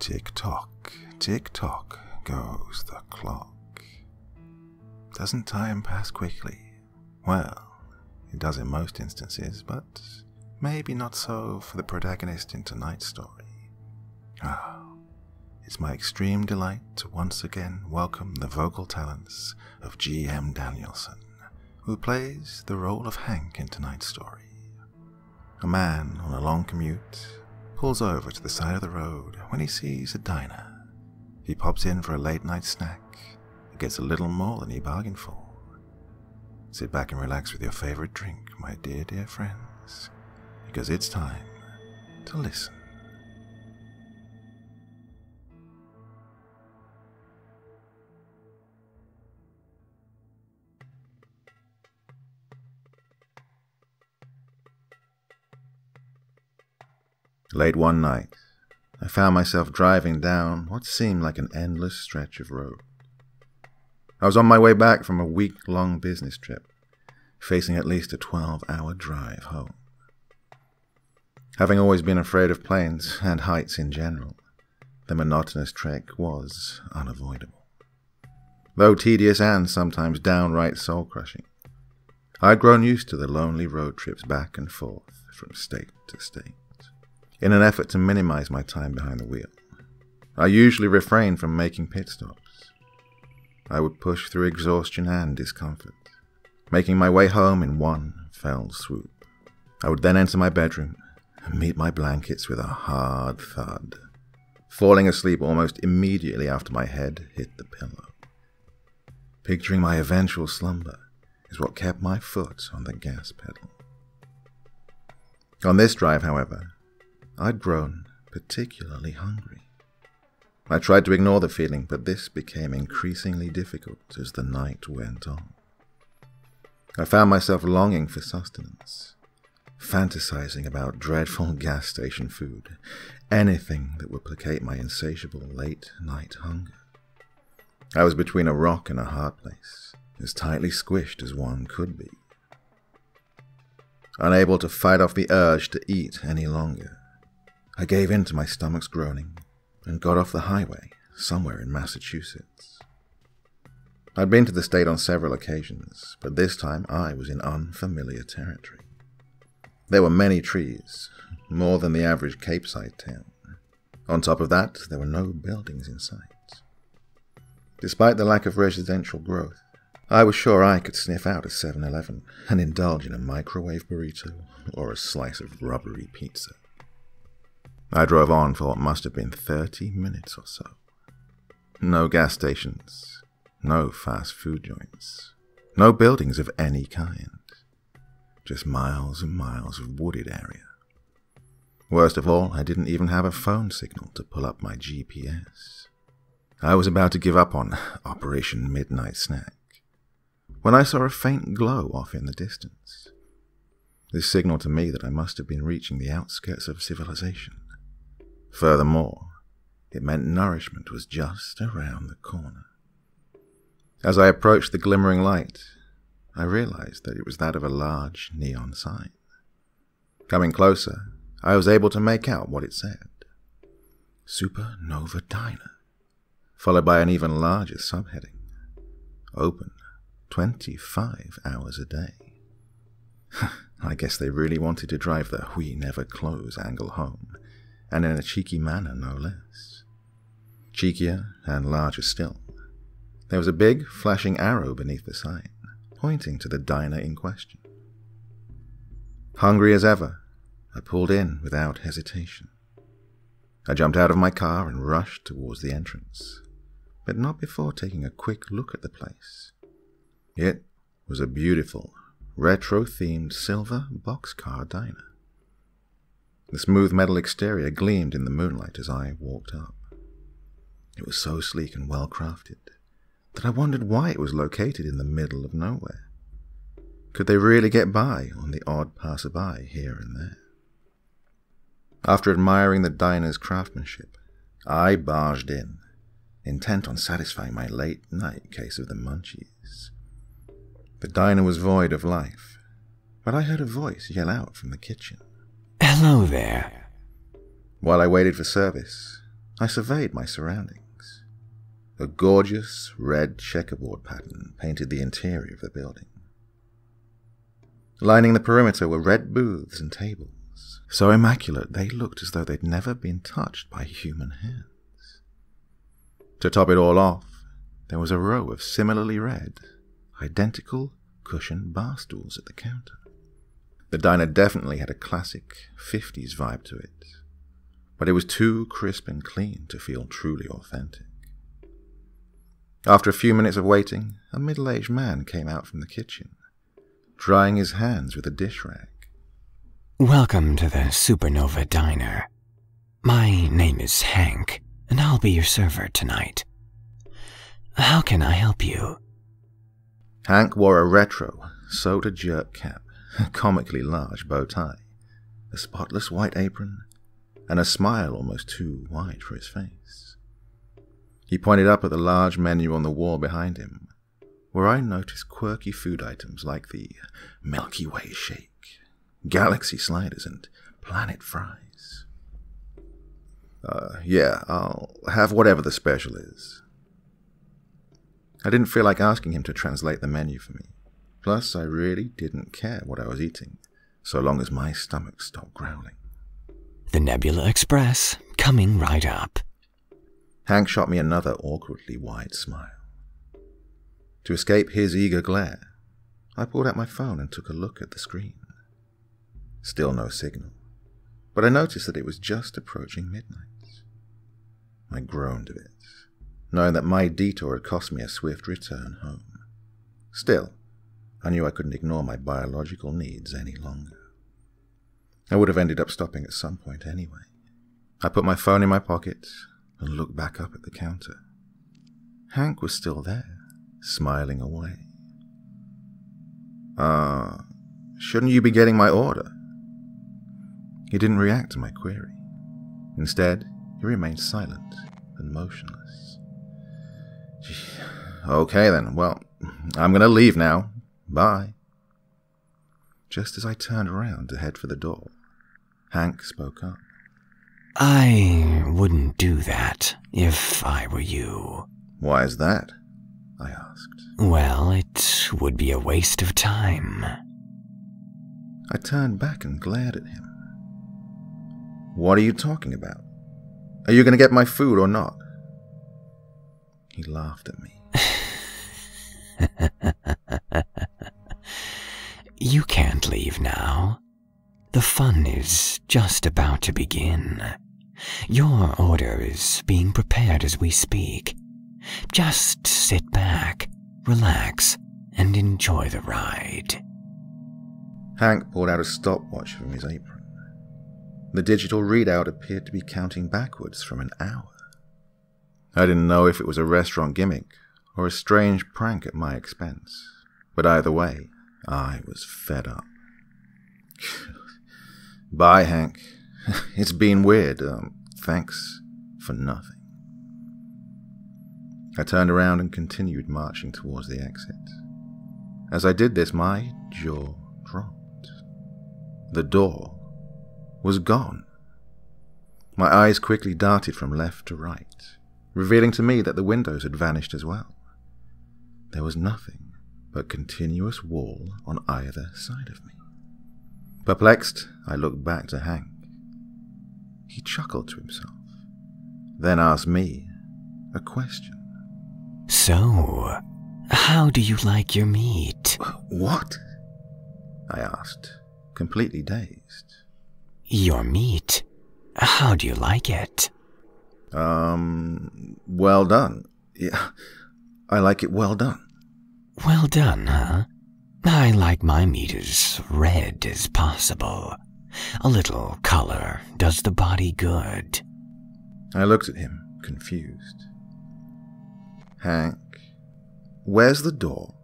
Tick tock, tick tock goes the clock. Doesn't time pass quickly? Well, it does in most instances, but maybe not so for the protagonist in tonight's story. Ah, it's my extreme delight to once again welcome the vocal talents of G.M. Danielson, who plays the role of Hank in tonight's story. A man on a long commute pulls over to the side of the road when he sees a diner. He pops in for a late night snack and gets a little more than he bargained for. Sit back and relax with your favorite drink, my dear, dear friends, because it's time to listen. Late one night, I found myself driving down what seemed like an endless stretch of road. I was on my way back from a week long business trip, facing at least a 12 hour drive home. Having always been afraid of planes and heights in general, the monotonous trek was unavoidable. Though tedious and sometimes downright soul crushing, I'd grown used to the lonely road trips back and forth from state to state in an effort to minimize my time behind the wheel. I usually refrained from making pit stops. I would push through exhaustion and discomfort, making my way home in one fell swoop. I would then enter my bedroom and meet my blankets with a hard thud, falling asleep almost immediately after my head hit the pillow. Picturing my eventual slumber is what kept my foot on the gas pedal. On this drive, however, I'd grown particularly hungry. I tried to ignore the feeling, but this became increasingly difficult as the night went on. I found myself longing for sustenance, fantasizing about dreadful gas station food, anything that would placate my insatiable late night hunger. I was between a rock and a hard place, as tightly squished as one could be. Unable to fight off the urge to eat any longer, I gave in to my stomach's groaning and got off the highway somewhere in Massachusetts. I'd been to the state on several occasions, but this time I was in unfamiliar territory. There were many trees, more than the average Capeside town. On top of that, there were no buildings in sight. Despite the lack of residential growth, I was sure I could sniff out a 7 Eleven and indulge in a microwave burrito or a slice of rubbery pizza. I drove on for what must have been 30 minutes or so. No gas stations, no fast food joints, no buildings of any kind. Just miles and miles of wooded area. Worst of all, I didn't even have a phone signal to pull up my GPS. I was about to give up on Operation Midnight Snack when I saw a faint glow off in the distance. This signaled to me that I must have been reaching the outskirts of civilization. Furthermore, it meant nourishment was just around the corner. As I approached the glimmering light, I realized that it was that of a large neon sign. Coming closer, I was able to make out what it said Supernova Diner, followed by an even larger subheading Open 25 hours a day. I guess they really wanted to drive the we never close angle home and in a cheeky manner no less. Cheekier and larger still, there was a big, flashing arrow beneath the sign, pointing to the diner in question. Hungry as ever, I pulled in without hesitation. I jumped out of my car and rushed towards the entrance, but not before taking a quick look at the place. It was a beautiful, retro themed silver boxcar diner. The smooth metal exterior gleamed in the moonlight as I walked up. It was so sleek and well crafted that I wondered why it was located in the middle of nowhere. Could they really get by on the odd passerby here and there? After admiring the diner's craftsmanship, I barged in, intent on satisfying my late night case of the munchies. The diner was void of life, but I heard a voice yell out from the kitchen. Hello there. While I waited for service, I surveyed my surroundings. A gorgeous red checkerboard pattern painted the interior of the building. Lining the perimeter were red booths and tables, so immaculate they looked as though they'd never been touched by human hands. To top it all off, there was a row of similarly red, identical cushioned bar stools at the counter. The diner definitely had a classic 50s vibe to it, but it was too crisp and clean to feel truly authentic. After a few minutes of waiting, a middle aged man came out from the kitchen, drying his hands with a dish rag. Welcome to the Supernova Diner. My name is Hank, and I'll be your server tonight. How can I help you? Hank wore a retro, soda jerk cap, a comically large bow tie, a spotless white apron, and a smile almost too wide for his face. He pointed up at the large menu on the wall behind him, where I noticed quirky food items like the Milky Way shake, galaxy sliders, and planet fries. Uh, yeah, I'll have whatever the special is. I didn't feel like asking him to translate the menu for me. Plus, I really didn't care what I was eating, so long as my stomach stopped growling. The Nebula Express, coming right up. Hank shot me another awkwardly wide smile. To escape his eager glare, I pulled out my phone and took a look at the screen. Still no signal, but I noticed that it was just approaching midnight. I groaned a bit, knowing that my detour had cost me a swift return home. Still, I knew I couldn't ignore my biological needs any longer. I would have ended up stopping at some point anyway. I put my phone in my pocket and looked back up at the counter. Hank was still there, smiling away. Ah, uh, shouldn't you be getting my order? He didn't react to my query. Instead, he remained silent and motionless. Okay then, well, I'm gonna leave now. Bye. Just as I turned around to head for the door, Hank spoke up. I wouldn't do that if I were you. Why is that? I asked. Well, it would be a waste of time. I turned back and glared at him. What are you talking about? Are you going to get my food or not? He laughed at me. you can't leave now. The fun is just about to begin. Your order is being prepared as we speak. Just sit back, relax, and enjoy the ride. Hank pulled out a stopwatch from his apron. The digital readout appeared to be counting backwards from an hour. I didn't know if it was a restaurant gimmick or a strange prank at my expense, but either way, I was fed up. Bye, Hank. it's been weird. Um, thanks for nothing. I turned around and continued marching towards the exit. As I did this, my jaw dropped. The door was gone. My eyes quickly darted from left to right, revealing to me that the windows had vanished as well. There was nothing but continuous wall on either side of me. Perplexed, I looked back to Hank. He chuckled to himself, then asked me a question. So, how do you like your meat? What? I asked, completely dazed. Your meat? How do you like it? Um, well done. Yeah, I like it well done. Well done, huh? I like my meat as red as possible. A little color does the body good. I looked at him, confused. Hank, where's the door?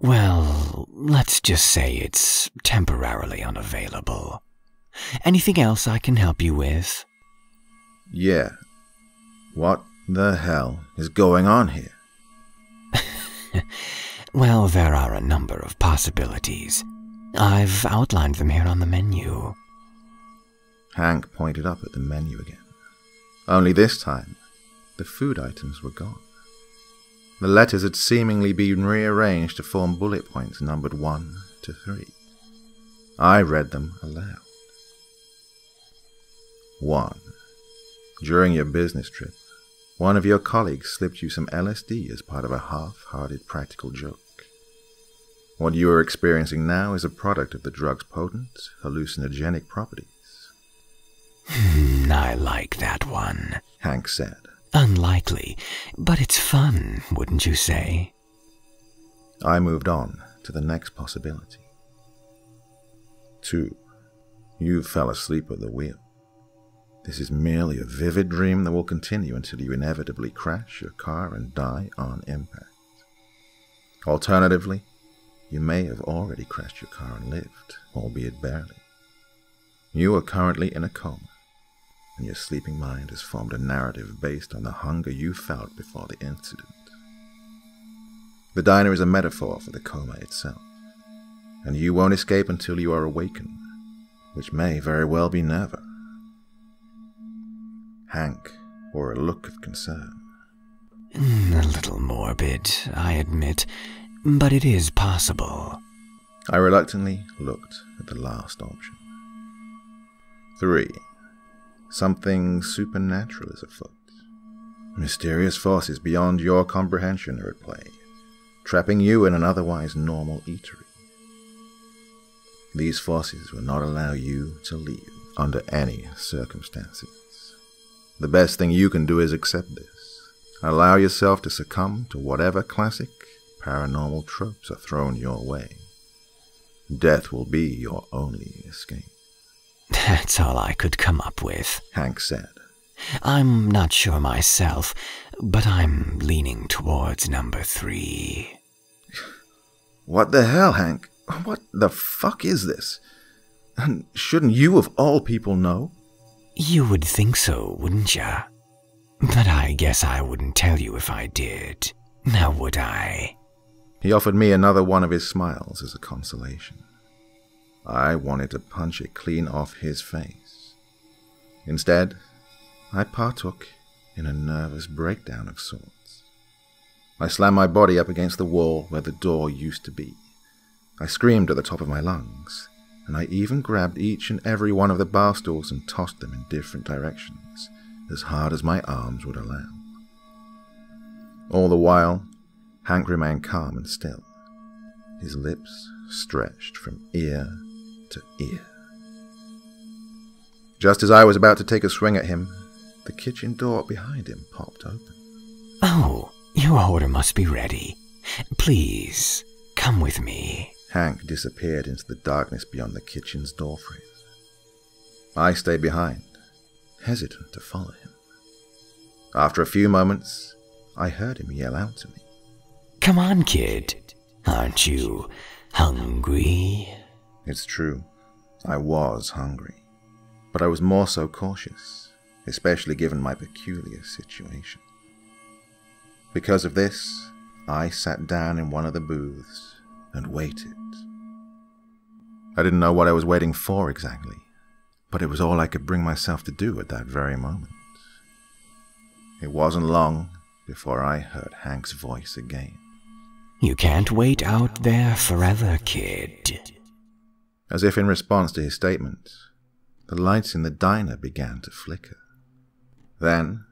Well, let's just say it's temporarily unavailable. Anything else I can help you with? Yeah. What the hell is going on here? well, there are a number of possibilities. I've outlined them here on the menu. Hank pointed up at the menu again. Only this time, the food items were gone. The letters had seemingly been rearranged to form bullet points numbered 1 to 3. I read them aloud. 1. During your business trip, one of your colleagues slipped you some LSD as part of a half hearted practical joke. What you are experiencing now is a product of the drug's potent, hallucinogenic properties. Hmm, I like that one, Hank said. Unlikely, but it's fun, wouldn't you say? I moved on to the next possibility. 2. You fell asleep at the wheel. This is merely a vivid dream that will continue until you inevitably crash your car and die on impact. Alternatively, you may have already crashed your car and lived, albeit barely. You are currently in a coma, and your sleeping mind has formed a narrative based on the hunger you felt before the incident. The diner is a metaphor for the coma itself, and you won't escape until you are awakened, which may very well be never. Hank wore a look of concern. Hmm, a little morbid, I admit, but it is possible. I reluctantly looked at the last option. 3. Something supernatural is afoot. Mysterious forces beyond your comprehension are at play, trapping you in an otherwise normal eatery. These forces will not allow you to leave under any circumstances. The best thing you can do is accept this. Allow yourself to succumb to whatever classic paranormal tropes are thrown your way. Death will be your only escape. That's all I could come up with, Hank said. I'm not sure myself, but I'm leaning towards number three. What the hell, Hank? What the fuck is this? And shouldn't you, of all people, know? You would think so, wouldn't ya? But I guess I wouldn't tell you if I did. Now would I? He offered me another one of his smiles as a consolation. I wanted to punch it clean off his face. Instead, I partook in a nervous breakdown of sorts. I slammed my body up against the wall where the door used to be. I screamed at the top of my lungs, and I even grabbed each and every one of the bar stools and tossed them in different directions, as hard as my arms would allow. All the while, Hank remained calm and still, his lips stretched from ear to ear. Just as I was about to take a swing at him, the kitchen door behind him popped open. Oh, your order must be ready. Please, come with me. Hank disappeared into the darkness beyond the kitchen's doorframe. I stayed behind, hesitant to follow him. After a few moments, I heard him yell out to me. Come on, kid. Aren't you hungry? It's true, I was hungry, but I was more so cautious, especially given my peculiar situation. Because of this, I sat down in one of the booths and waited. I didn't know what I was waiting for exactly, but it was all I could bring myself to do at that very moment. It wasn't long before I heard Hank's voice again. You can't wait out there forever, kid. As if in response to his statement, the lights in the diner began to flicker. Then,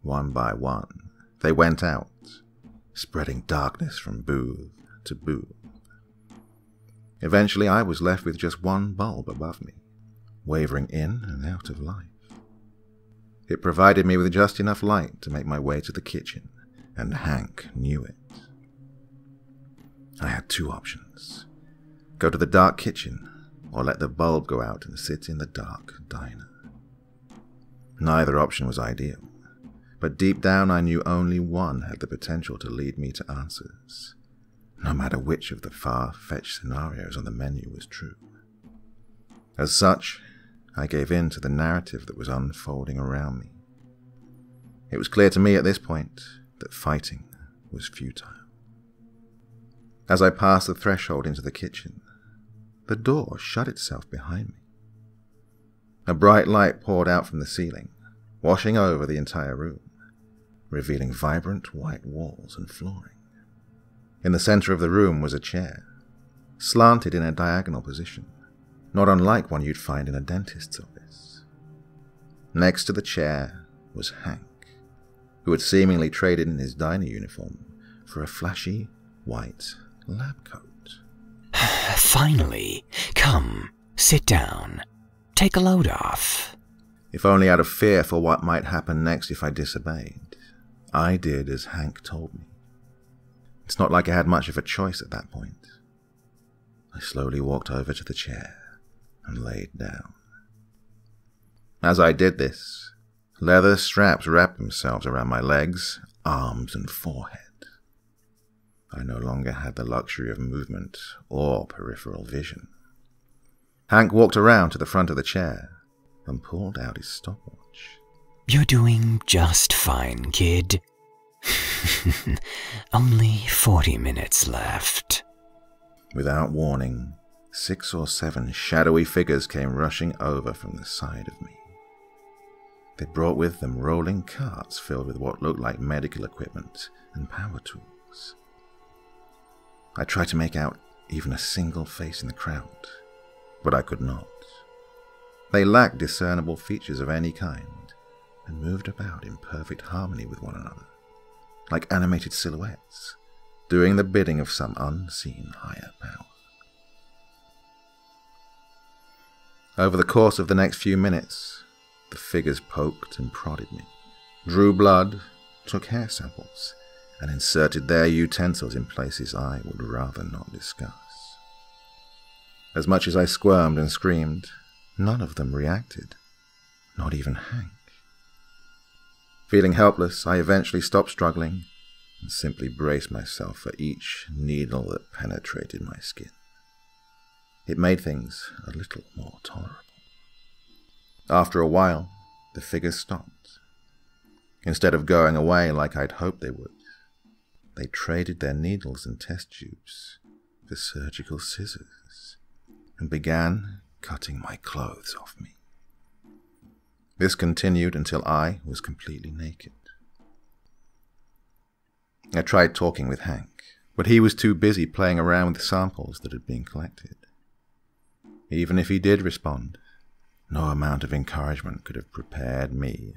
one by one, they went out, spreading darkness from booth to booth. Eventually, I was left with just one bulb above me, wavering in and out of life. It provided me with just enough light to make my way to the kitchen, and Hank knew it. I had two options go to the dark kitchen, or let the bulb go out and sit in the dark diner. Neither option was ideal, but deep down I knew only one had the potential to lead me to answers, no matter which of the far fetched scenarios on the menu was true. As such, I gave in to the narrative that was unfolding around me. It was clear to me at this point that fighting was futile. As I passed the threshold into the kitchen, the door shut itself behind me. A bright light poured out from the ceiling, washing over the entire room, revealing vibrant white walls and flooring. In the center of the room was a chair, slanted in a diagonal position, not unlike one you'd find in a dentist's office. Next to the chair was Hank, who had seemingly traded in his diner uniform for a flashy white lab coat. Finally, come, sit down. Take a load off. If only out of fear for what might happen next if I disobeyed, I did as Hank told me. It's not like I had much of a choice at that point. I slowly walked over to the chair and laid down. As I did this, leather straps wrapped themselves around my legs, arms, and forehead. I no longer had the luxury of movement or peripheral vision. Hank walked around to the front of the chair and pulled out his stopwatch. You're doing just fine, kid. Only 40 minutes left. Without warning, six or seven shadowy figures came rushing over from the side of me. They brought with them rolling carts filled with what looked like medical equipment and power tools. I tried to make out even a single face in the crowd, but I could not. They lacked discernible features of any kind and moved about in perfect harmony with one another, like animated silhouettes, doing the bidding of some unseen higher power. Over the course of the next few minutes, the figures poked and prodded me, drew blood, took hair samples, and inserted their utensils in places I would rather not discuss. As much as I squirmed and screamed, none of them reacted, not even Hank. Feeling helpless, I eventually stopped struggling and simply braced myself for each needle that penetrated my skin. It made things a little more tolerable. After a while, the figures stopped. Instead of going away like I'd hoped they would, they traded their needles and test tubes for surgical scissors and began cutting my clothes off me. This continued until I was completely naked. I tried talking with Hank, but he was too busy playing around with the samples that had been collected. Even if he did respond, no amount of encouragement could have prepared me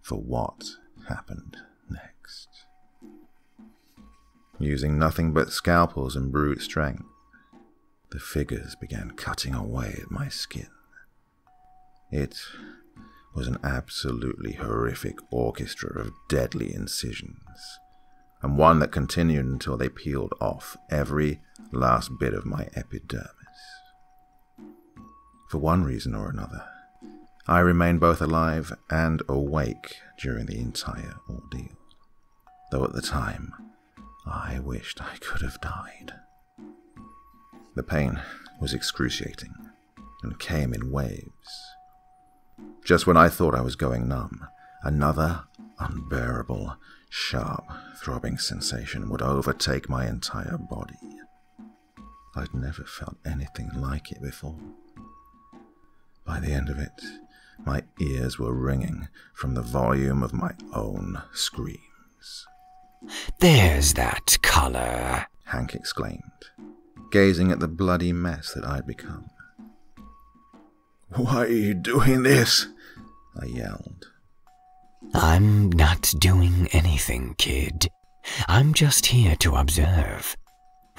for what happened. Using nothing but scalpels and brute strength, the figures began cutting away at my skin. It was an absolutely horrific orchestra of deadly incisions, and one that continued until they peeled off every last bit of my epidermis. For one reason or another, I remained both alive and awake during the entire ordeal, though at the time I wished I could have died. The pain was excruciating and came in waves. Just when I thought I was going numb, another unbearable, sharp, throbbing sensation would overtake my entire body. I'd never felt anything like it before. By the end of it, my ears were ringing from the volume of my own screams. There's that color, Hank exclaimed, gazing at the bloody mess that I'd become. Why are you doing this? I yelled. I'm not doing anything, kid. I'm just here to observe.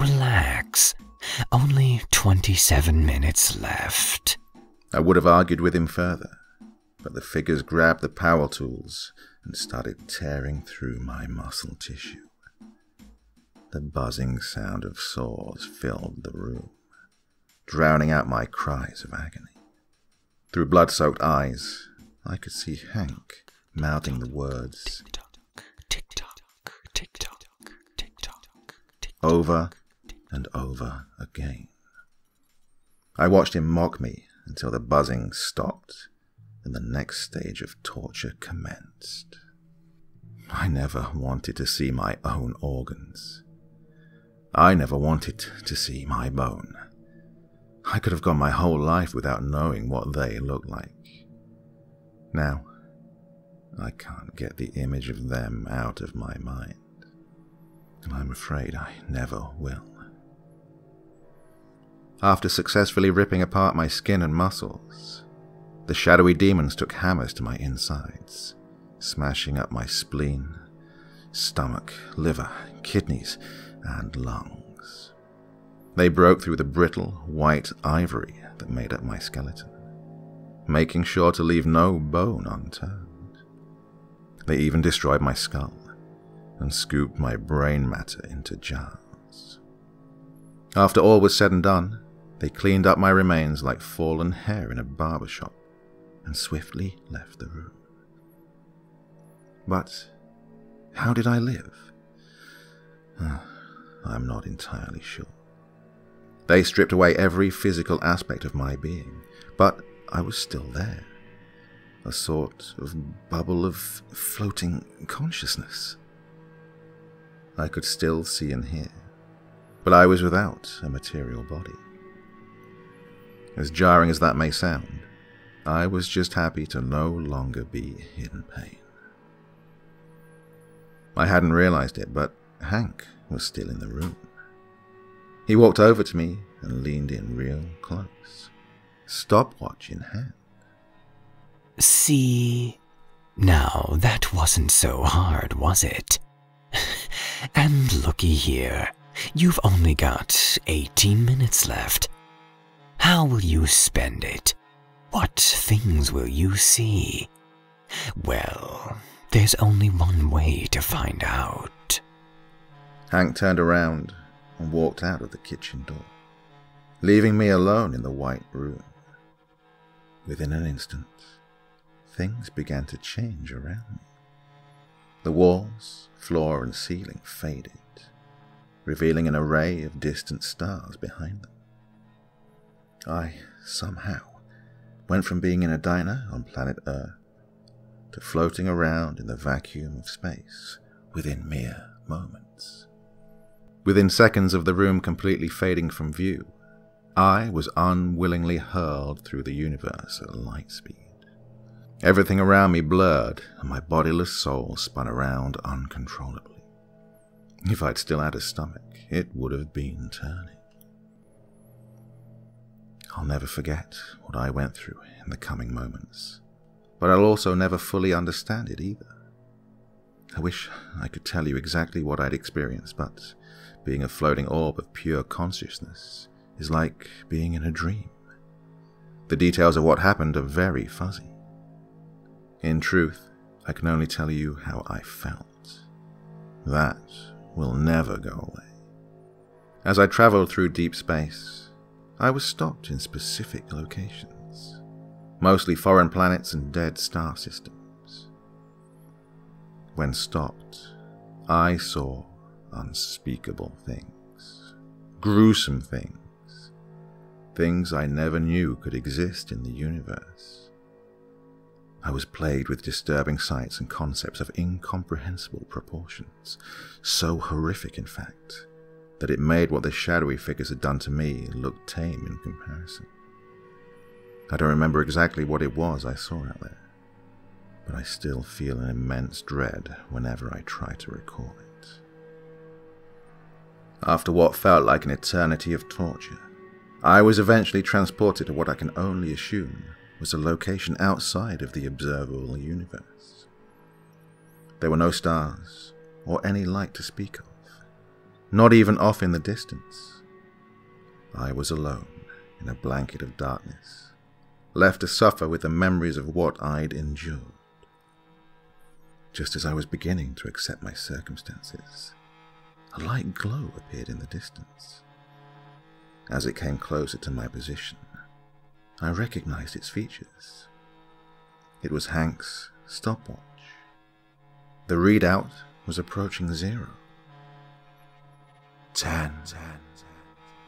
Relax. Only 27 minutes left. I would have argued with him further, but the figures grabbed the power tools and started tearing through my muscle tissue. The buzzing sound of saws filled the room, drowning out my cries of agony. Through blood soaked eyes, I could see Hank mouthing the words over and over again. I watched him mock me until the buzzing stopped and the next stage of torture commenced. I never wanted to see my own organs. I never wanted to see my bone. I could have gone my whole life without knowing what they looked like. Now, I can't get the image of them out of my mind. And I'm afraid I never will. After successfully ripping apart my skin and muscles, the shadowy demons took hammers to my insides, smashing up my spleen, stomach, liver, kidneys, and lungs. They broke through the brittle, white ivory that made up my skeleton, making sure to leave no bone unturned. They even destroyed my skull and scooped my brain matter into jars. After all was said and done, they cleaned up my remains like fallen hair in a barber shop and swiftly left the room. But how did I live? Ah, I'm not entirely sure. They stripped away every physical aspect of my being, but I was still there. A sort of bubble of floating consciousness. I could still see and hear, but I was without a material body. As jarring as that may sound, I was just happy to no longer be in pain. I hadn't realized it, but Hank was still in the room. He walked over to me and leaned in real close, stopwatch in hand. See? Now, that wasn't so hard, was it? and looky here, you've only got 18 minutes left. How will you spend it? What things will you see? Well, there's only one way to find out. Hank turned around and walked out of the kitchen door, leaving me alone in the white room. Within an instant, things began to change around me. The walls, floor, and ceiling faded, revealing an array of distant stars behind them. I, somehow, went from being in a diner on planet Earth to floating around in the vacuum of space within mere moments. Within seconds of the room completely fading from view, I was unwillingly hurled through the universe at light speed. Everything around me blurred, and my bodiless soul spun around uncontrollably. If I'd still had a stomach, it would have been turning. I'll never forget what I went through in the coming moments, but I'll also never fully understand it either. I wish I could tell you exactly what I'd experienced, but being a floating orb of pure consciousness is like being in a dream. The details of what happened are very fuzzy. In truth, I can only tell you how I felt. That will never go away. As I traveled through deep space, I was stopped in specific locations, mostly foreign planets and dead star systems. When stopped, I saw unspeakable things, gruesome things, things I never knew could exist in the universe. I was plagued with disturbing sights and concepts of incomprehensible proportions, so horrific, in fact, that it made what the shadowy figures had done to me look tame in comparison. I don't remember exactly what it was I saw out there, but I still feel an immense dread whenever I try to recall it. After what felt like an eternity of torture, I was eventually transported to what I can only assume was a location outside of the observable universe. There were no stars or any light to speak of not even off in the distance. I was alone in a blanket of darkness, left to suffer with the memories of what I'd endured. Just as I was beginning to accept my circumstances, a light glow appeared in the distance. As it came closer to my position, I recognized its features. It was Hank's stopwatch. The readout was approaching zero. Ten,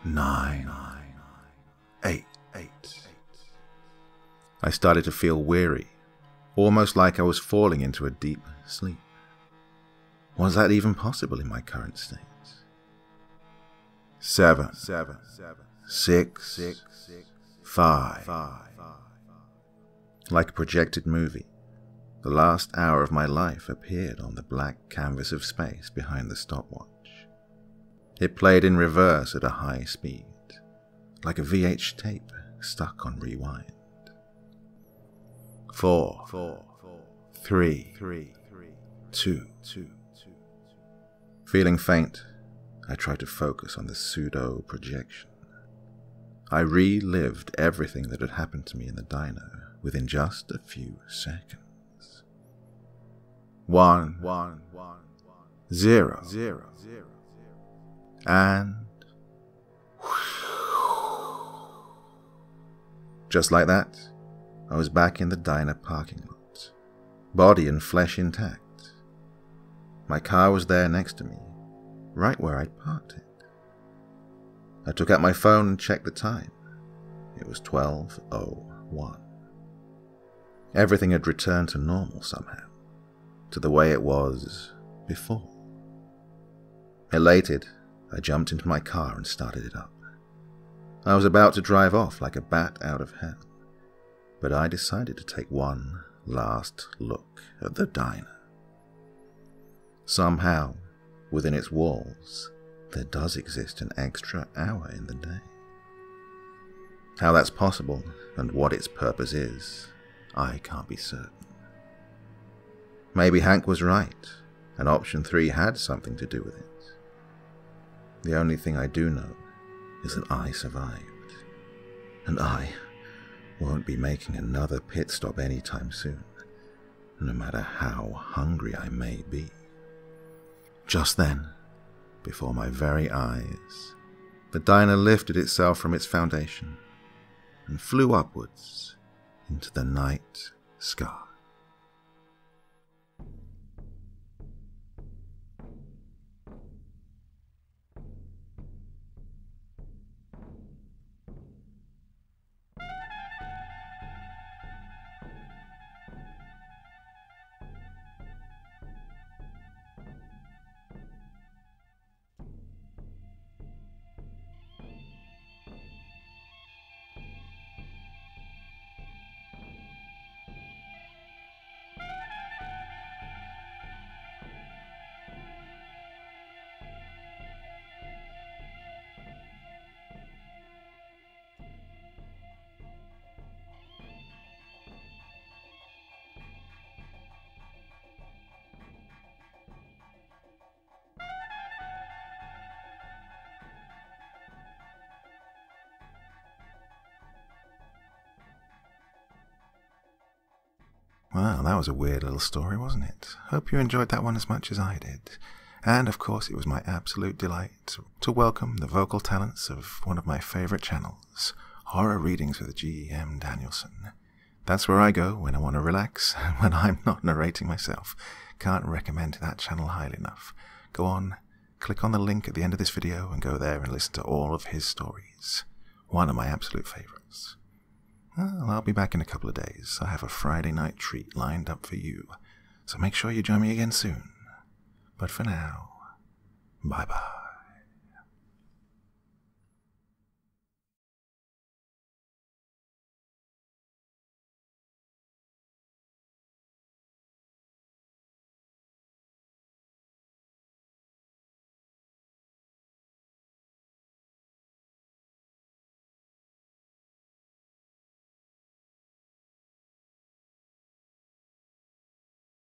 nine, eight. I started to feel weary, almost like I was falling into a deep sleep. Was that even possible in my current state? Seven, seven, six, six, five. Like a projected movie, The last hour of my life appeared on the black canvas of space behind the stopwatch. It played in reverse at a high speed, like a VH tape stuck on rewind. Four, four, three, three, two, two. Feeling faint, I tried to focus on the pseudo projection. I relived everything that had happened to me in the diner within just a few seconds. One, one, one, zero, zero, zero, and just like that, I was back in the diner parking lot, body and flesh intact. My car was there next to me, right where I'd parked it. I took out my phone and checked the time. It was 12.01. Everything had returned to normal somehow, to the way it was before. Elated, I jumped into my car and started it up. I was about to drive off like a bat out of hell, but I decided to take one last look at the diner. Somehow, within its walls, there does exist an extra hour in the day. How that's possible and what its purpose is, I can't be certain. Maybe Hank was right, and option 3 had something to do with it. The only thing I do know is that I survived. And I won't be making another pit stop anytime soon, no matter how hungry I may be. Just then, before my very eyes, the diner lifted itself from its foundation and flew upwards into the night sky. Well, that was a weird little story, wasn't it? Hope you enjoyed that one as much as I did. And of course, it was my absolute delight to welcome the vocal talents of one of my favorite channels, Horror Readings with G.M. Danielson. That's where I go when I want to relax, when I'm not narrating myself. Can't recommend that channel highly enough. Go on, click on the link at the end of this video and go there and listen to all of his stories. One of my absolute favorites. Well, I'll be back in a couple of days. I have a Friday night treat lined up for you, so make sure you join me again soon. But for now, bye bye.